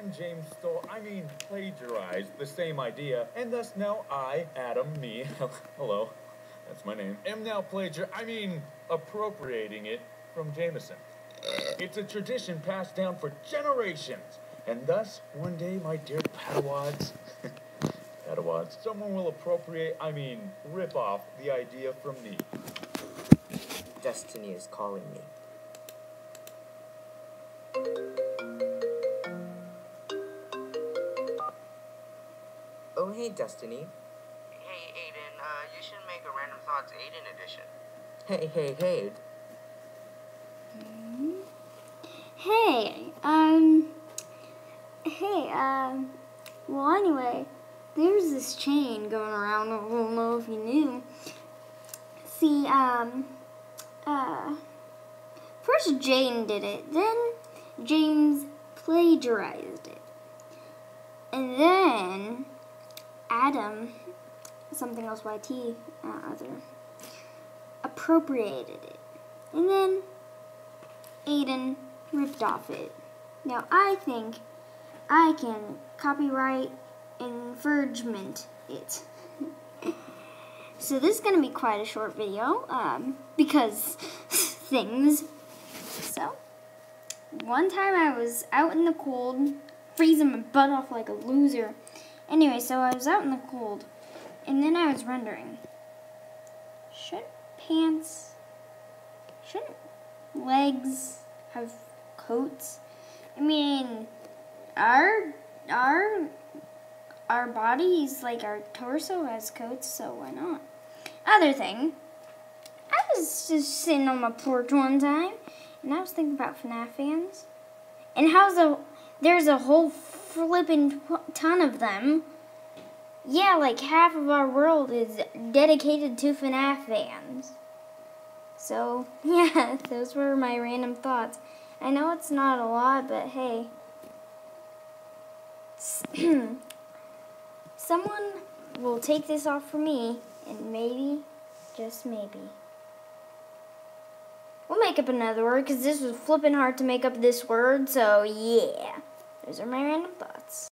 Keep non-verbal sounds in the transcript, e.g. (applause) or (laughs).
Then James stole, I mean, plagiarized the same idea, and thus now I, Adam, me, (laughs) hello, that's my name, am now plagiar, I mean, appropriating it from Jameson. It's a tradition passed down for generations, and thus, one day, my dear Padawads, (laughs) Padawads, someone will appropriate, I mean, rip off the idea from me. Destiny is calling me. Hey, Destiny. Hey, Aiden, uh, you should make a Random Thoughts Aiden edition. Hey, hey, hey. Hey, um, hey, um, well, anyway, there's this chain going around. I don't know if you knew. See, um, uh, first Jane did it, then James plagiarized it, and then Adam, something else YT, uh, other, appropriated it, and then Aiden ripped off it. Now I think I can copyright infringement it. (laughs) so this is going to be quite a short video um, because (laughs) things. So one time I was out in the cold, freezing my butt off like a loser. Anyway, so I was out in the cold, and then I was wondering, should pants, shouldn't legs have coats? I mean, our our our bodies, like our torso, has coats, so why not? Other thing, I was just sitting on my porch one time, and I was thinking about FNAF fans, and how's a there's a whole flipping ton of them. Yeah, like half of our world is dedicated to FNAF fans. So, (laughs) yeah, those were my random thoughts. I know it's not a lot, but hey. (clears throat) Someone will take this off for me, and maybe, just maybe. We'll make up another word, because this was flipping hard to make up this word, so yeah. Those are my random thoughts.